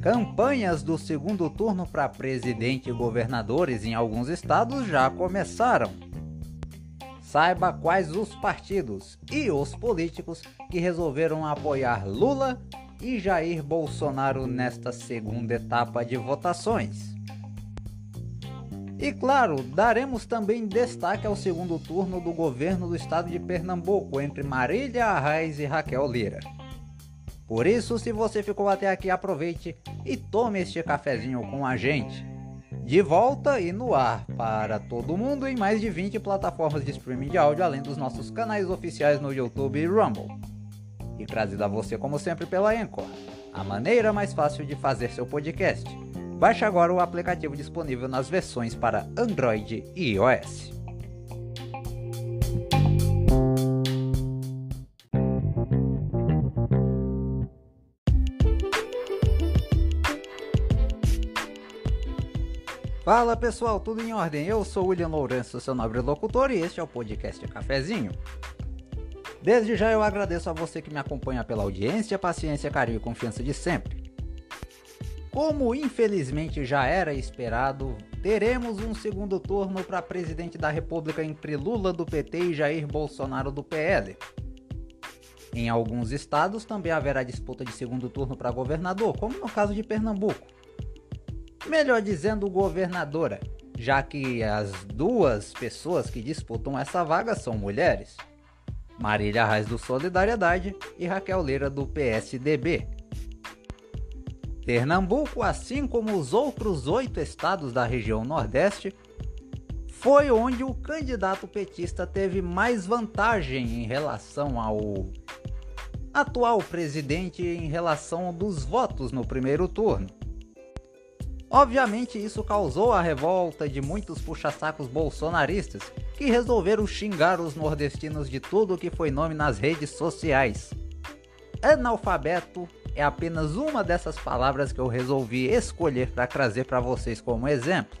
Campanhas do segundo turno para presidente e governadores em alguns estados já começaram. Saiba quais os partidos e os políticos que resolveram apoiar Lula e Jair Bolsonaro nesta segunda etapa de votações. E claro, daremos também destaque ao segundo turno do governo do estado de Pernambuco entre Marília Arraes e Raquel Lira. Por isso, se você ficou até aqui, aproveite e tome este cafezinho com a gente. De volta e no ar para todo mundo em mais de 20 plataformas de streaming de áudio, além dos nossos canais oficiais no YouTube e Rumble. E trazido a você, como sempre, pela Anchor, a maneira mais fácil de fazer seu podcast. Baixe agora o aplicativo disponível nas versões para Android e iOS. Fala pessoal, tudo em ordem? Eu sou William Lourenço, seu nobre locutor, e este é o podcast Cafezinho. Desde já eu agradeço a você que me acompanha pela audiência, paciência, carinho e confiança de sempre. Como infelizmente já era esperado, teremos um segundo turno para presidente da República entre Lula do PT e Jair Bolsonaro do PL. Em alguns estados também haverá disputa de segundo turno para governador, como no caso de Pernambuco. Melhor dizendo, governadora, já que as duas pessoas que disputam essa vaga são mulheres. Marília Reis do Solidariedade e Raquel Leira do PSDB. Pernambuco, assim como os outros oito estados da região Nordeste, foi onde o candidato petista teve mais vantagem em relação ao atual presidente em relação dos votos no primeiro turno. Obviamente, isso causou a revolta de muitos puxa-sacos bolsonaristas que resolveram xingar os nordestinos de tudo que foi nome nas redes sociais. Analfabeto, é apenas uma dessas palavras que eu resolvi escolher para trazer para vocês como exemplo.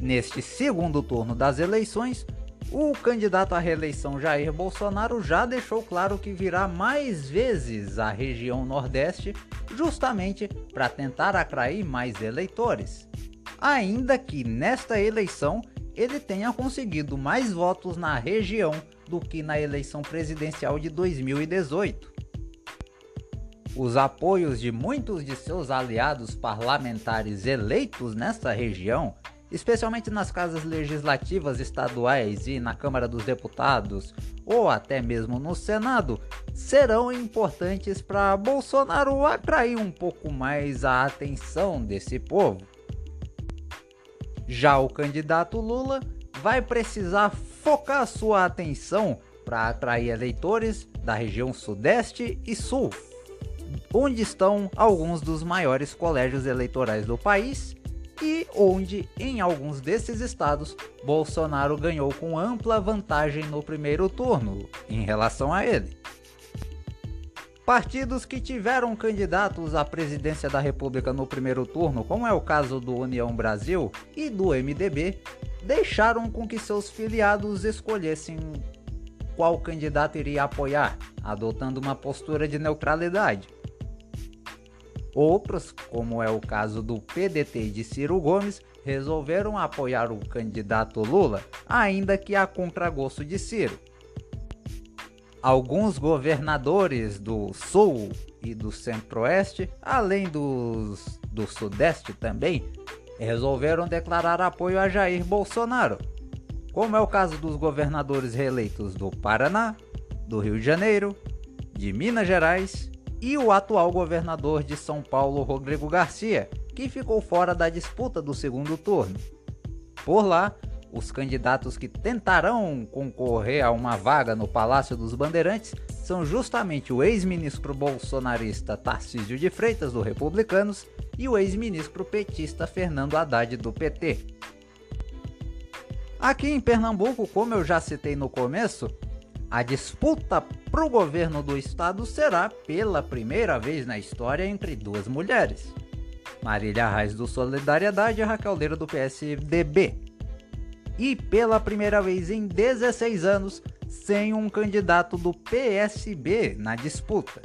Neste segundo turno das eleições, o candidato à reeleição Jair Bolsonaro já deixou claro que virá mais vezes à região Nordeste, justamente para tentar atrair mais eleitores. Ainda que nesta eleição ele tenha conseguido mais votos na região do que na eleição presidencial de 2018. Os apoios de muitos de seus aliados parlamentares eleitos nessa região, especialmente nas casas legislativas estaduais e na Câmara dos Deputados, ou até mesmo no Senado, serão importantes para Bolsonaro atrair um pouco mais a atenção desse povo. Já o candidato Lula vai precisar focar sua atenção para atrair eleitores da região Sudeste e Sul onde estão alguns dos maiores colégios eleitorais do país e onde, em alguns desses estados, Bolsonaro ganhou com ampla vantagem no primeiro turno em relação a ele. Partidos que tiveram candidatos à presidência da República no primeiro turno, como é o caso do União Brasil e do MDB, deixaram com que seus filiados escolhessem qual candidato iria apoiar, adotando uma postura de neutralidade. Outros, como é o caso do PDT de Ciro Gomes, resolveram apoiar o candidato Lula, ainda que a contragosto de Ciro. Alguns governadores do Sul e do Centro-Oeste, além dos do Sudeste também, resolveram declarar apoio a Jair Bolsonaro, como é o caso dos governadores reeleitos do Paraná, do Rio de Janeiro, de Minas Gerais e o atual governador de São Paulo, Rodrigo Garcia, que ficou fora da disputa do segundo turno. Por lá, os candidatos que tentarão concorrer a uma vaga no Palácio dos Bandeirantes são justamente o ex-ministro bolsonarista Tarcísio de Freitas, do Republicanos, e o ex-ministro petista Fernando Haddad, do PT. Aqui em Pernambuco, como eu já citei no começo, a disputa para o governo do estado será pela primeira vez na história entre duas mulheres. Marília Reis do Solidariedade e Raquel Leira do PSDB. E pela primeira vez em 16 anos sem um candidato do PSB na disputa.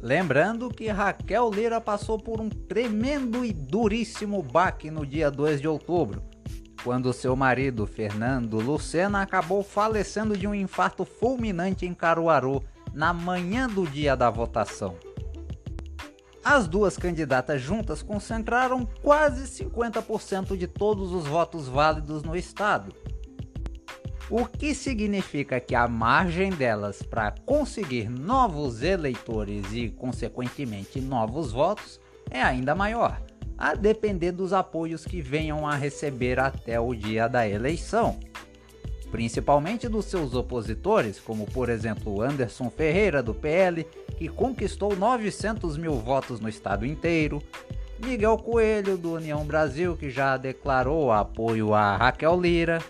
Lembrando que Raquel Lira passou por um tremendo e duríssimo baque no dia 2 de outubro, quando seu marido, Fernando Lucena, acabou falecendo de um infarto fulminante em Caruaru na manhã do dia da votação. As duas candidatas juntas concentraram quase 50% de todos os votos válidos no estado. O que significa que a margem delas para conseguir novos eleitores e, consequentemente, novos votos é ainda maior, a depender dos apoios que venham a receber até o dia da eleição principalmente dos seus opositores, como por exemplo Anderson Ferreira do PL, que conquistou 900 mil votos no estado inteiro, Miguel Coelho do União Brasil, que já declarou apoio a Raquel Lira.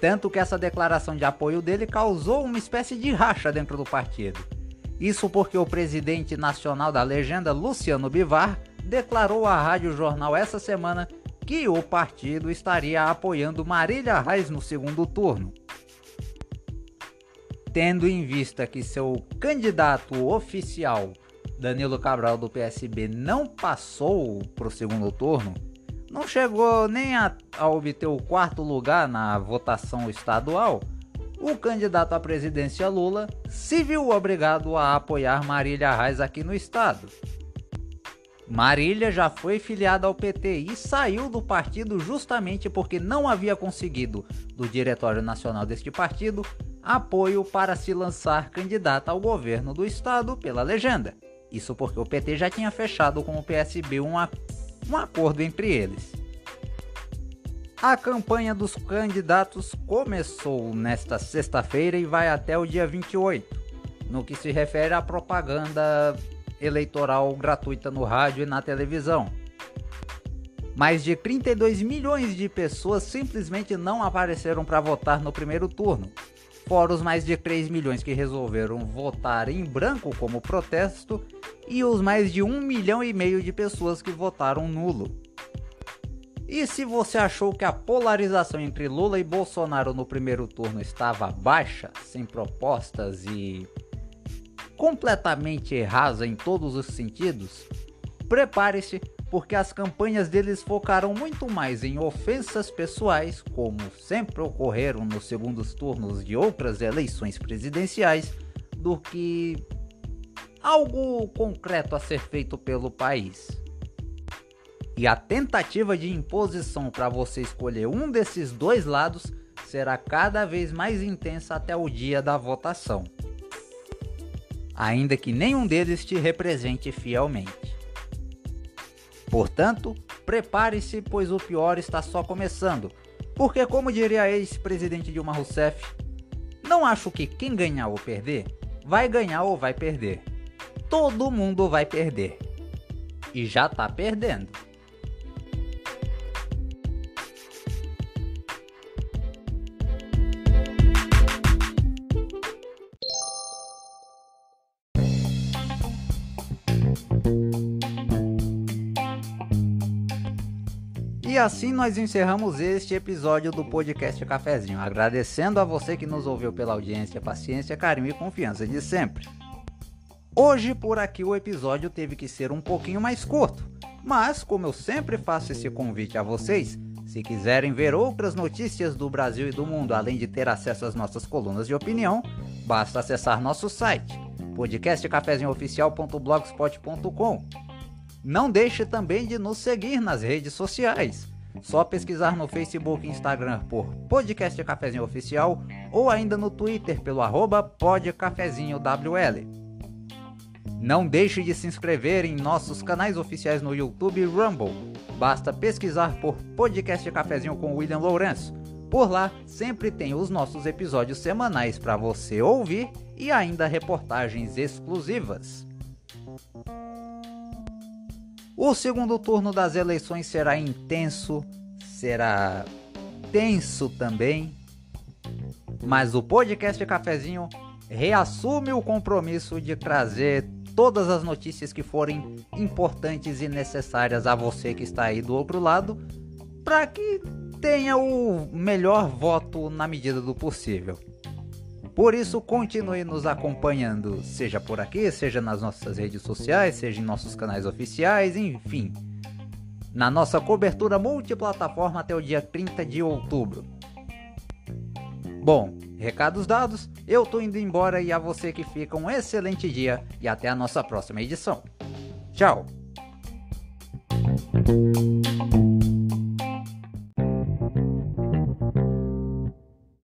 Tanto que essa declaração de apoio dele causou uma espécie de racha dentro do partido. Isso porque o presidente nacional da legenda, Luciano Bivar, declarou à Rádio Jornal essa semana que o partido estaria apoiando Marília Reis no segundo turno. Tendo em vista que seu candidato oficial, Danilo Cabral do PSB, não passou para o segundo turno, não chegou nem a, a obter o quarto lugar na votação estadual, o candidato à presidência Lula se viu obrigado a apoiar Marília Reis aqui no estado. Marília já foi filiada ao PT e saiu do partido justamente porque não havia conseguido, do Diretório Nacional deste partido, apoio para se lançar candidata ao governo do estado pela legenda. Isso porque o PT já tinha fechado com o PSB um, um acordo entre eles. A campanha dos candidatos começou nesta sexta-feira e vai até o dia 28, no que se refere à propaganda eleitoral gratuita no rádio e na televisão. Mais de 32 milhões de pessoas simplesmente não apareceram para votar no primeiro turno, fora os mais de 3 milhões que resolveram votar em branco como protesto e os mais de 1 milhão e meio de pessoas que votaram nulo. E se você achou que a polarização entre Lula e Bolsonaro no primeiro turno estava baixa, sem propostas e completamente rasa em todos os sentidos, prepare-se porque as campanhas deles focaram muito mais em ofensas pessoais, como sempre ocorreram nos segundos turnos de outras eleições presidenciais, do que algo concreto a ser feito pelo país. E a tentativa de imposição para você escolher um desses dois lados será cada vez mais intensa até o dia da votação ainda que nenhum deles te represente fielmente. Portanto, prepare-se, pois o pior está só começando. Porque, como diria a ex-presidente Dilma Rousseff, não acho que quem ganhar ou perder, vai ganhar ou vai perder. Todo mundo vai perder. E já tá perdendo. E assim nós encerramos este episódio do podcast Cafezinho, agradecendo a você que nos ouviu pela audiência, paciência, carinho e confiança de sempre. Hoje por aqui o episódio teve que ser um pouquinho mais curto, mas como eu sempre faço esse convite a vocês, se quiserem ver outras notícias do Brasil e do mundo, além de ter acesso às nossas colunas de opinião, basta acessar nosso site podcastcafezinhooficial.blogspot.com não deixe também de nos seguir nas redes sociais. Só pesquisar no Facebook e Instagram por Podcast Cafezinho Oficial ou ainda no Twitter pelo arroba PodCafezinhoWL. Não deixe de se inscrever em nossos canais oficiais no YouTube e Rumble. Basta pesquisar por Podcast Cafezinho com William Lourenço. Por lá sempre tem os nossos episódios semanais para você ouvir e ainda reportagens exclusivas. O segundo turno das eleições será intenso, será tenso também, mas o podcast Cafezinho reassume o compromisso de trazer todas as notícias que forem importantes e necessárias a você que está aí do outro lado, para que tenha o melhor voto na medida do possível. Por isso, continue nos acompanhando, seja por aqui, seja nas nossas redes sociais, seja em nossos canais oficiais, enfim, na nossa cobertura multiplataforma até o dia 30 de outubro. Bom, recados dados, eu tô indo embora e a você que fica um excelente dia e até a nossa próxima edição. Tchau!